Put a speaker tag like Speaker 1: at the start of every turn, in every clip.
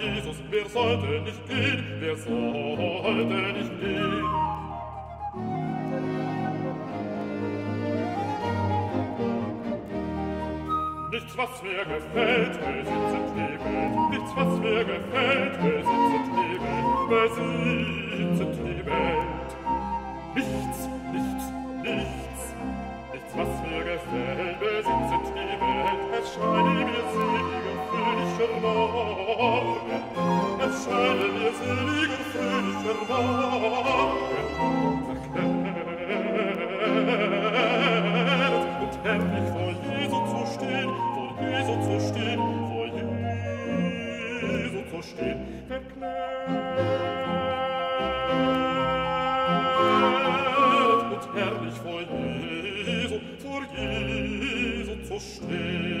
Speaker 1: Jesus, wer sollte nicht gehen, wer sollte nicht gehen? Nichts, was mir gefällt, besitzt die Welt, nichts, was mir
Speaker 2: gefällt, still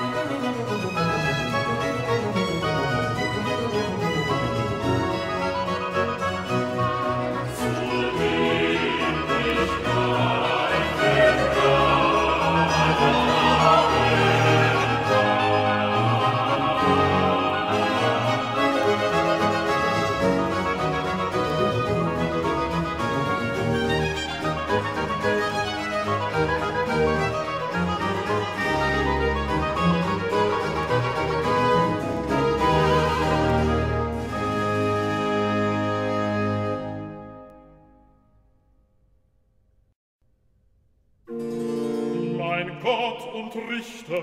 Speaker 2: Música Richter,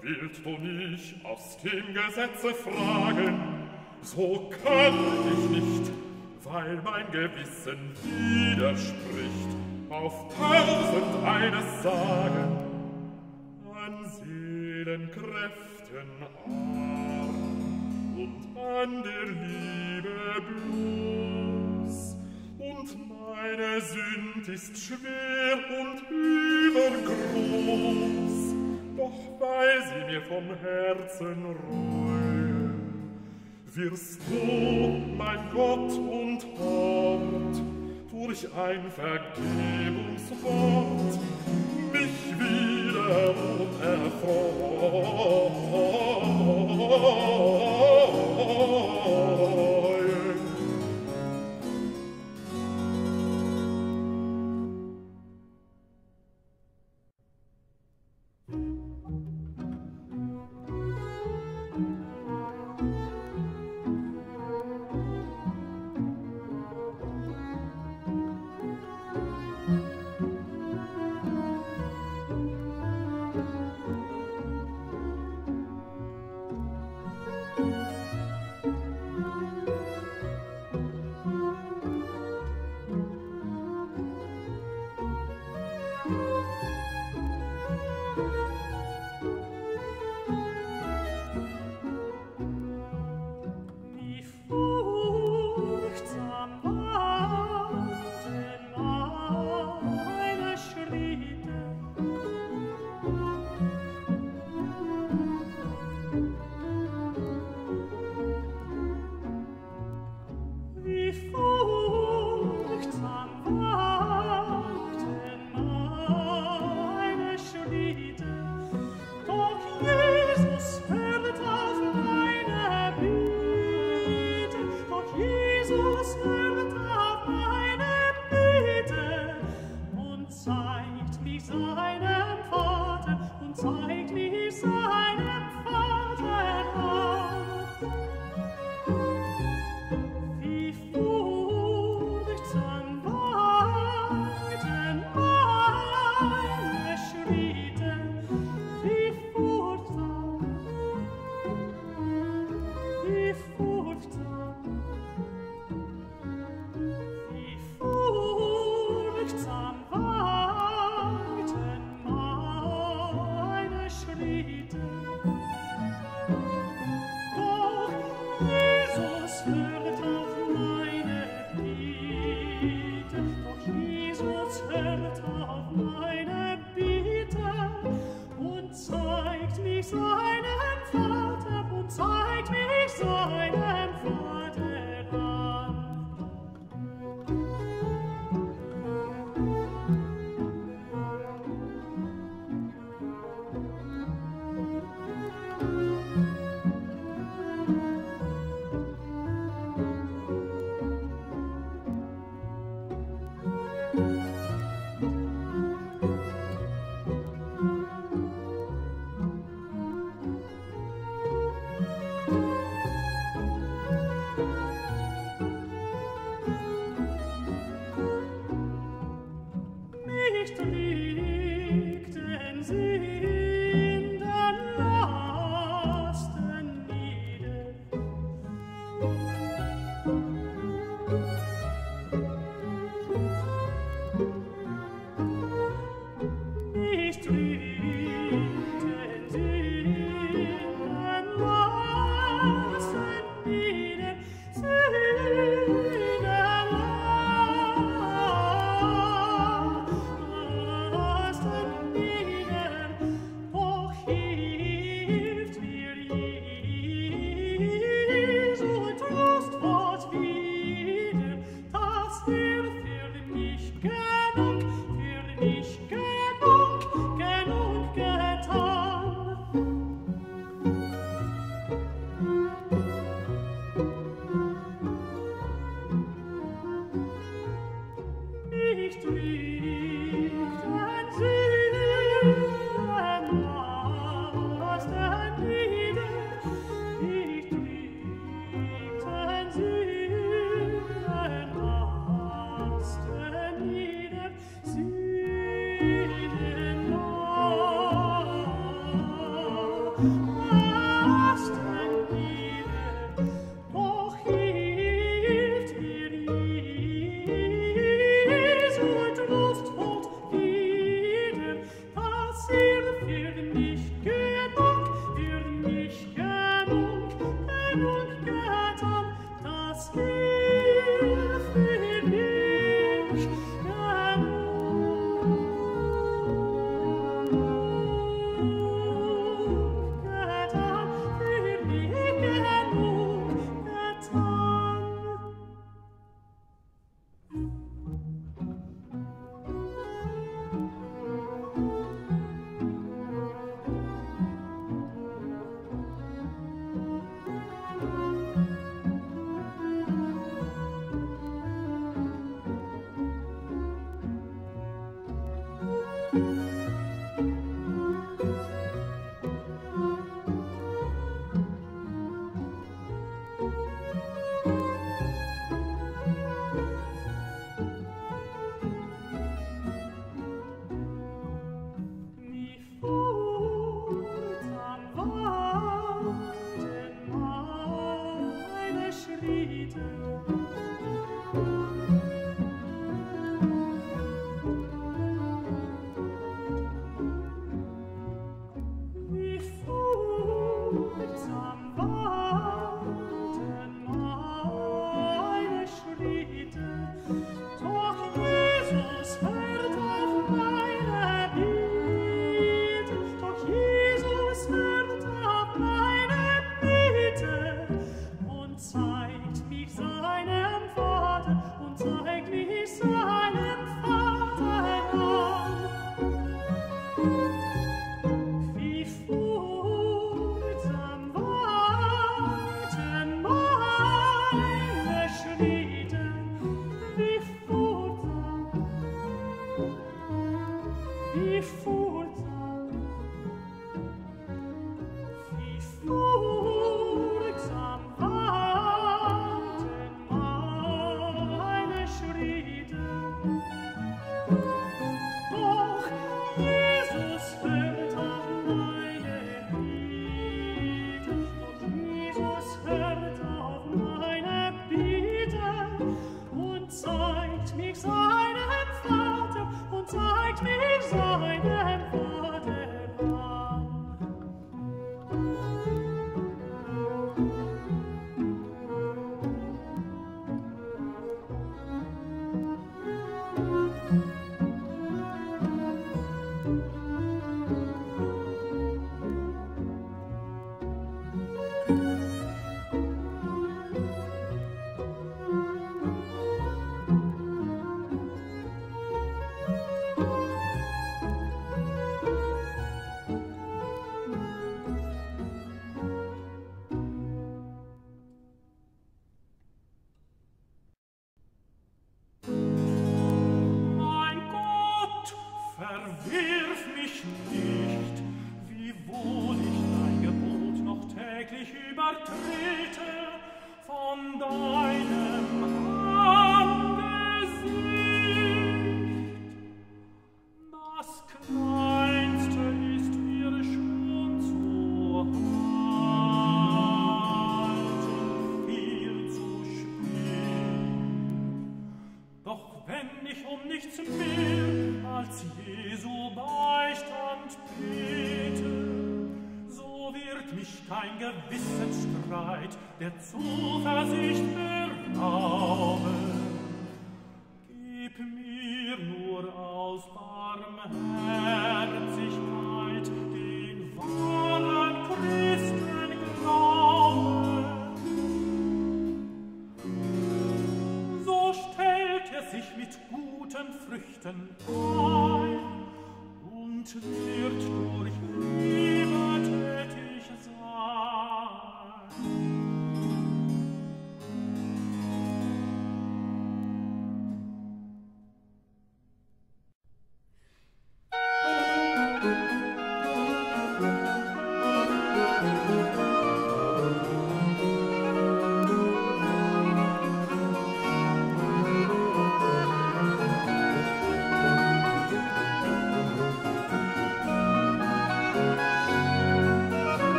Speaker 2: willst du mich aus dem Gesetze fragen, so kann ich nicht, weil mein Gewissen widerspricht, auf tausend eines sagen, an Seelenkräften arm und an der Liebe bloß, und meine Sünd ist schwer und übergroß, doch weil sie mir vom Herzen ruhe. Wirst du, mein Gott und Haupt, durch ein Vergebungswort mich wieder erfreuen.